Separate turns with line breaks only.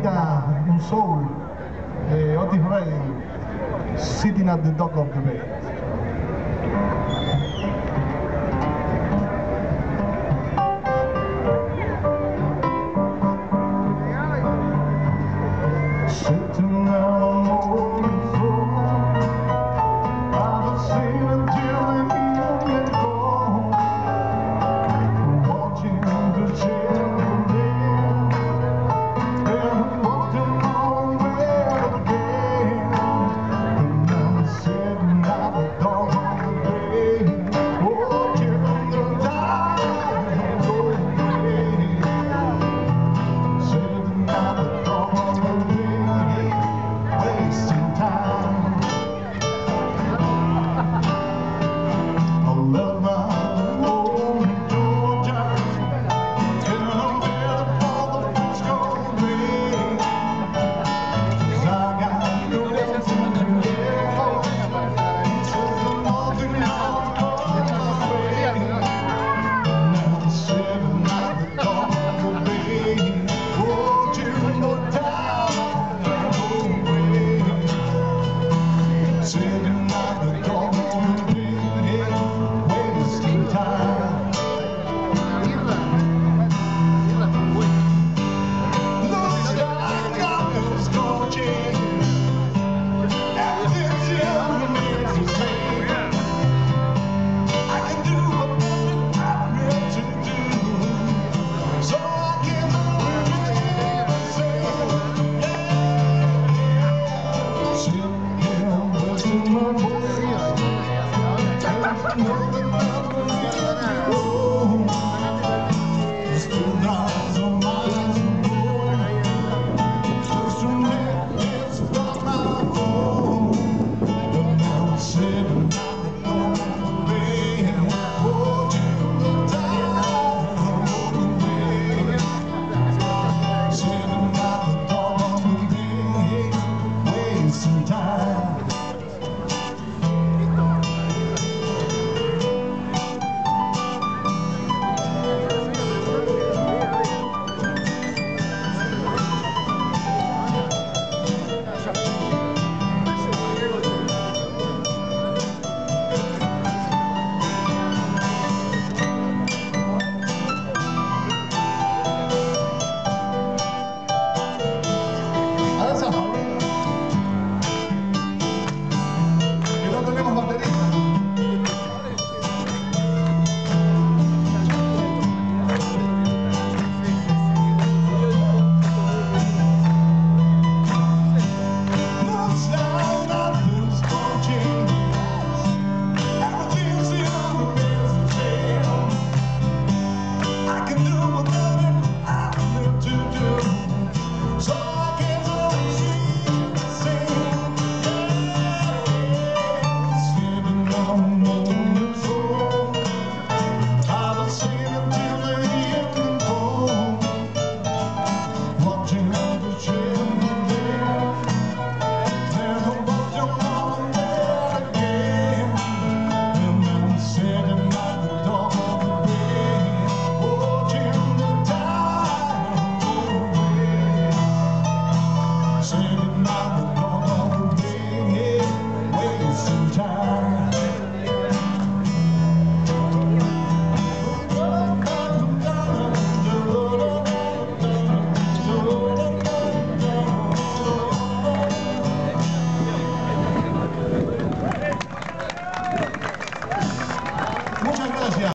vida, un soul, eh, Otis Sitting at the Dock of the Bay. sinta